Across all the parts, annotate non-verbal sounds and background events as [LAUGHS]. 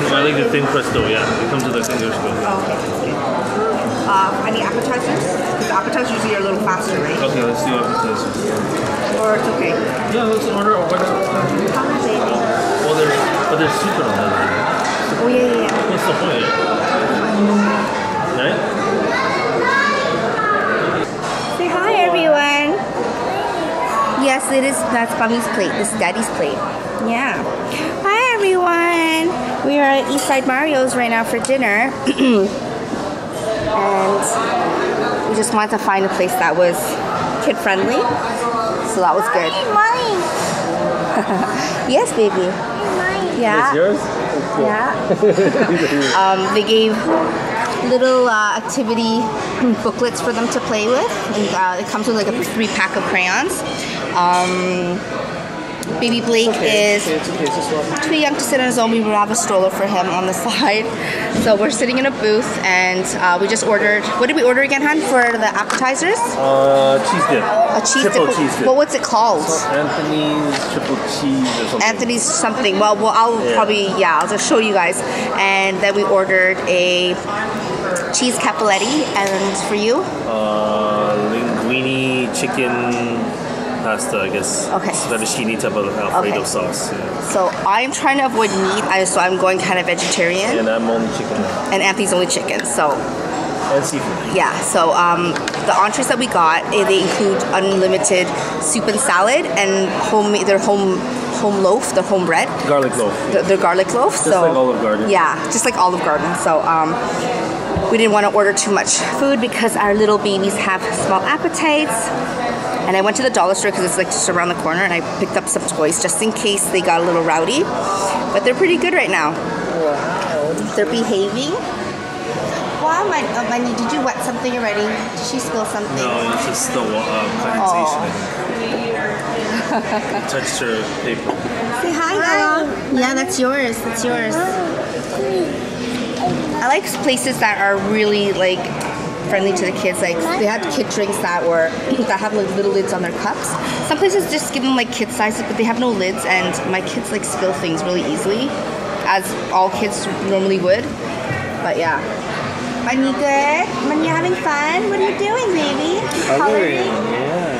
thin. I like the thin crust though. Yeah, it comes with a thin crust. Uh, any appetizers? Because appetizers usually are a little faster, right? Okay, let's do appetizers. Or it's okay. Yeah, let's order or whatever. Well, there's but there's soup on that. Oh yeah, yeah, yeah. What's the point? Right? Say hi, everyone. Yes, it is. That's Mommy's plate. This is Daddy's plate. Yeah. Hi, everyone. We are at East Side Mario's right now for dinner. [CLEARS THROAT] and we just wanted to find a place that was kid friendly. So that was good. Mine. [LAUGHS] Yes, baby. Mine. Yeah. yours? Yeah. [LAUGHS] um, they gave little uh, activity booklets for them to play with. And, uh, it comes with like a three pack of crayons. Um, Baby Blake is okay. Just one. too young to sit on his own. We have a stroller for him on the [LAUGHS] side. So we're sitting in a booth and uh, we just ordered. What did we order again, Han, for the appetizers? Uh, cheese dip. A cheese Triple dip. cheese dip. Well, what's it called? Anthony's triple cheese or something. Anthony's something. Well, well, I'll Yeah. probably yeah, I'll just show you guys. And then we ordered a cheese cappelletti, and for you, Uh, linguine chicken pasta, I guess. Okay. It's fettuccine type of Alfredo Okay. sauce. Yeah. so I'm trying to avoid meat, I, so I'm going kind of vegetarian, And I'm only chicken and Anthony's only chicken. So and seafood. yeah, so um, the entrees that we got, eh, they include unlimited soup and salad, and homemade their home home loaf, their home bread. Garlic loaf. the, the garlic loaf. Just so like Olive Garden. Yeah, just like Olive Garden. So um, we didn't want to order too much food because our little babies have small appetites. And I went to the dollar store because it's like just around the corner, and I picked up some toys just in case they got a little rowdy. But they're pretty good right now. They're behaving. Wow, my, uh, my, did you wet something already? Did she spill something? No, it's just the wa- uh, condensation. I think. Touched her paper. Say hi, Ella. Yeah, that's yours. That's yours. I like places that are really like friendly to the kids. Like they had kid drinks that were that have like little lids on their cups. Some places just give them like kid sizes, but they have no lids, and my kids like spill things really easily, as all kids normally would. But yeah. Are you good? Are you having fun? What are you doing, baby? Coloring? Yeah. Yeah.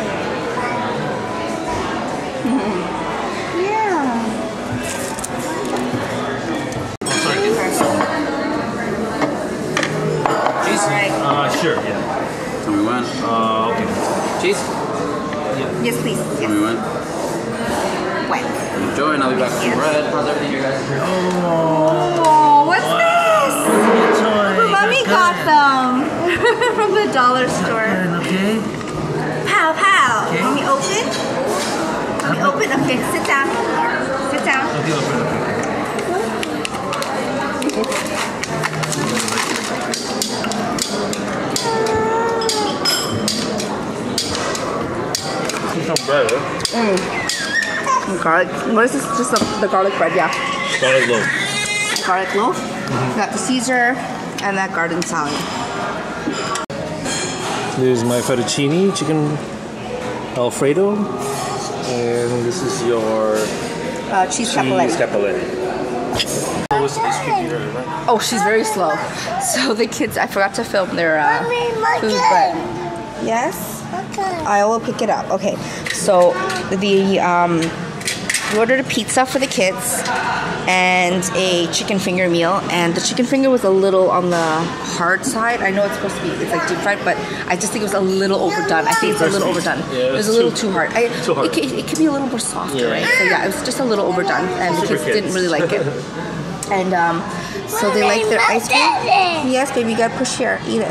Mommy got them from the dollar store. Okay. Pow, pow. Let me open. Let me open. Okay, sit down. Sit down. Okay, okay, okay. Some bread, huh? Garlic. What is this? Just the, the garlic bread, yeah. Garlic loaf. Garlic loaf. Got the Caesar and that garden salad. There's my fettuccine chicken Alfredo. And this is your Uh, cheese cheese cappelletti. cappelletti. Oh, it's ice cream eater, right? She's very slow. So the kids, I forgot to film their uh, Mommy, my food, turn. but yes. Okay. I will pick it up. Okay, so the um, we ordered a pizza for the kids and a chicken finger meal, and the chicken finger was a little on the hard side. I know it's supposed to be it's like deep fried, but I just think it was a little overdone. I think it's a little overdone. Yeah, it was a little too- too hard. I, too hard. It, could- it could be a little more softer, Yeah. right? So yeah, it was just a little overdone, and the Super kids, didn't really like it. [LAUGHS] And um, so they like their ice cream. Yes, baby, you gotta push here. Eat it.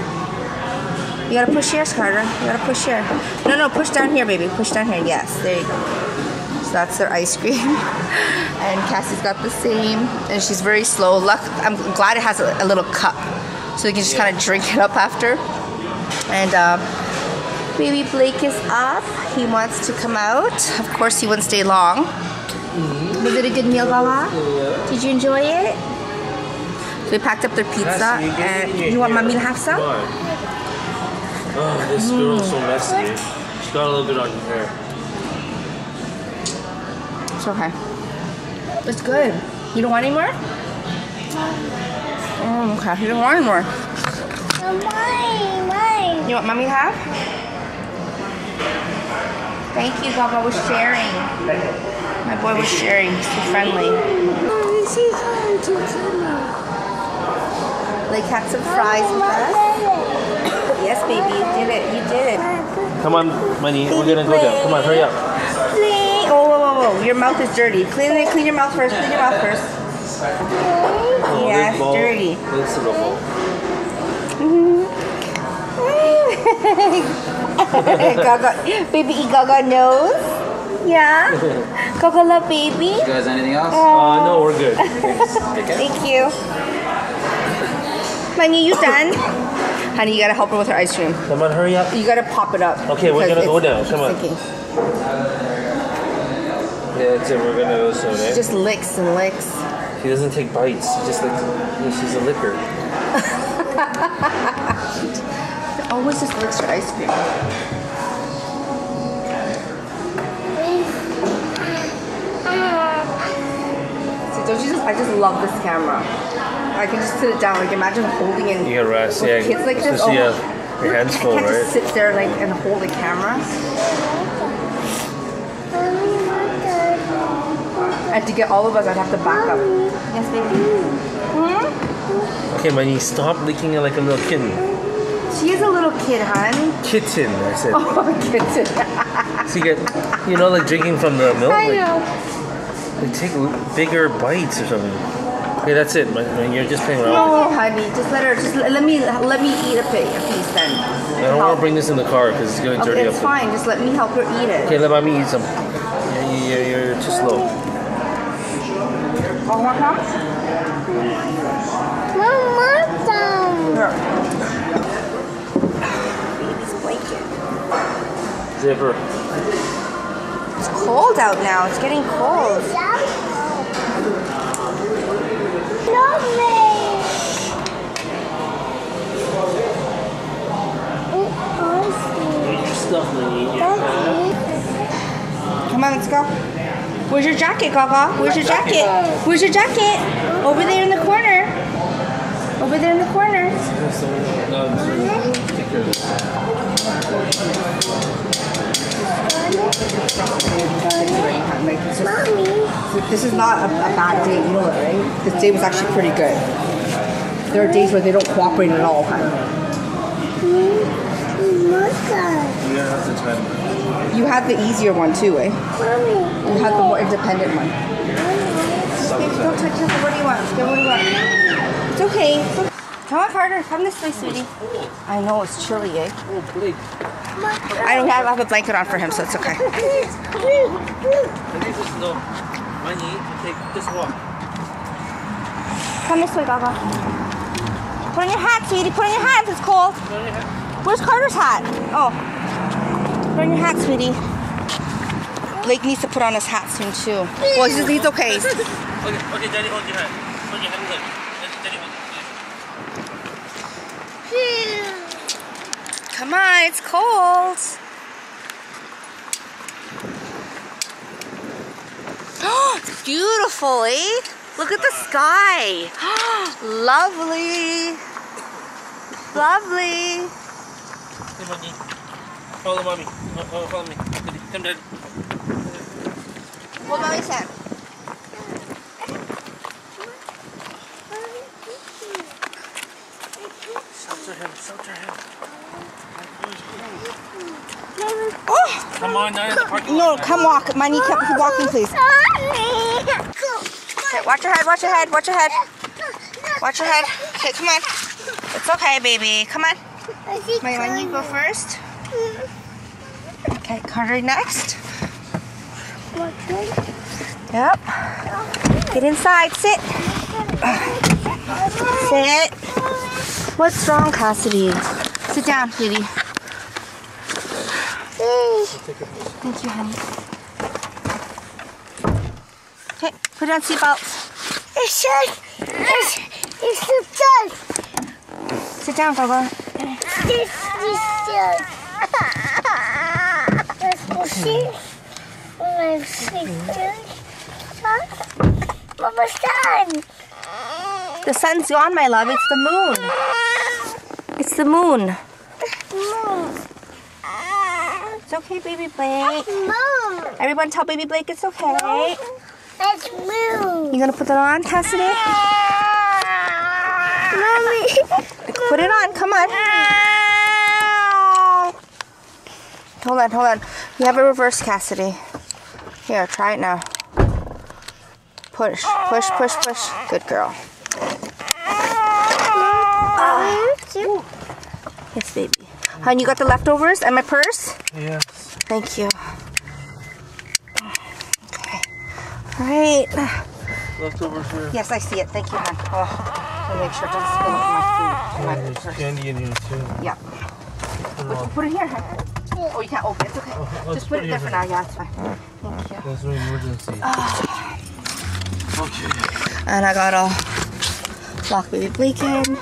You gotta push here, Carter. You gotta push here. No, no, push down here, baby. Push down here. Yes, there you go. That's their ice cream. [LAUGHS] and Cassie's got the same, and she's very slow. Luck, I'm glad it has a, a little cup, so you can just kind of drink it up after. And um, baby Blake is up. He wants to come out. Of course, he wouldn't stay long. Was it a good meal, Gala? Did you enjoy it? So we packed up their pizza, Cassie, you and gave you want mommy to have some? Oh, this girl's so messy. She got a little bit on your hair. It's okay. It's good. You don't want any more? Mm, okay, you don't want any more. Mine, mine. You want mommy to have? Thank you, Gaga was sharing. My boy was sharing. He's too friendly. Mommy, she's going to dinner. Like had some fries with us. Yes, baby, you did it. You did it. Come on, Money. We're gonna go down. Come on, hurry up. Clean. Oh, whoa, whoa, whoa. Your mouth is dirty. Clean it. Clean your mouth first. Clean your mouth first. Oh, Yeah, it's dirty. This little ball. Gaga, baby, eat Gaga nose. Yeah. Gaga love baby. You guys, anything else? Uh, no, we're good. Thanks. Thank you. Money, you done? Honey, you gotta help her with her ice cream. Come on, hurry up. You gotta pop it up. Okay, we're gonna go it's- down. Come on. it's sinking. Yeah, that's it. We're gonna go soon, She just licks and licks. She doesn't take bites. She just like, yeah, she's a licker. [LAUGHS] Always just licks her ice cream. See, don't you just? I just love this camera. I can just sit it down. Like imagine holding it. You rest, yeah. Kids like this. Oh, uh, your hands I can't right? just sit there like and hold the camera. And to get all of us, I'd have to back up. Yes, baby. Hmm? Okay, Money, stop licking it like a little kitten. She is a little kid, hon. Kitten, I said. [LAUGHS] Oh, kitten. [LAUGHS] So you get, you know, like drinking from the milk. I Like, know. like take bigger bites or something. Okay, that's it. Mon- Mon- You're just playing around. No, honey, just let her. Just let, let me let me eat a, pi- a piece then. I don't want to bring this in the car because it's going to Okay, dirty it's up. fine. Just let me help her eat it. Okay, let mommy eat some. Yeah, you- you're, you're too slow. One more time. Mama, Here. Baby's blanket. Zipper. It's cold out now. It's getting cold. Eat your stuff, Money. Your stuff. Come on, let's go. Where's your jacket, Gaga? Where's your jacket? Where's your jacket? Over there in the corner. Over there in the corner. Mommy. This is not a, a bad day, you know that, right? This day was actually pretty good. There are days where they don't cooperate at all, honey. Mm-hmm. Oh you have to try. You had the easier one too, eh? You had the more independent one. Baby, don't touch it. What do you want? Get what do you want? It's okay. It's okay. Come on, Carter. Come this way, sweetie. I know it's chilly, eh? Oh, Blake. I don't have, I have a blanket on for him, so it's okay. [LAUGHS] I think this is no. Money, take this walk. Come this way, Gaga. Put on your hat, sweetie. Put on your hat. It's cold. Where's Carter's hat? Oh. On your hat, sweetie. Blake needs to put on his hat soon too. Well, he's, he's okay. [LAUGHS] Okay, okay, Daddy, hold your hand. Hold your hand. Daddy, Daddy, hold it. Come on, it's cold. Oh, [GASPS] it's beautiful, eh? Look at the sky. [GASPS] Lovely. Lovely. Follow mommy. Oh, oh, follow me. Come, Daddy. Hold mommy's hand. Shelter him, shelter him. Oh! Come on, down the parking No, lot. come walk. Money, come keep walking, please. Okay, watch your head, watch your head, watch your head. Watch your head. Okay, come on. It's okay, baby. Come on. My Money, you go first. Okay, Carter next. Yep. Get inside. Sit. Sit. What's wrong, Cassidy? Sit down, sweetie. Thank you, honey. Okay, put on seatbelts. It's just, it's, it's the sun. Sit down, Gogo. This, this see. See. Sun. Mama, sun. The sun's gone, my love. It's the moon. It's the moon. It's okay, baby Blake. Mom. Everyone tell baby Blake it's okay. That's moon. You gonna put that on, Cassidy? Mommy. Put it on. Come on. Hold on, hold on. You have a reverse, Cassidy. Here, try it now. Push, push, push, push. Good girl. Yes, baby. Hon, you got the leftovers and my purse? Yes. Thank you. Okay. All right. Leftovers here. Yes, I see it. Thank you, hon. Oh, let me make sure it doesn't spill over my food. Oh, My there's purse. candy in here too. Yeah. Put it on. Put it here, hon. Oh, you can't open it. It's okay. let's Just put put it it there for now. Yeah, it's fine. Thank you. That's an emergency. Okay. And I gotta lock baby Blake in.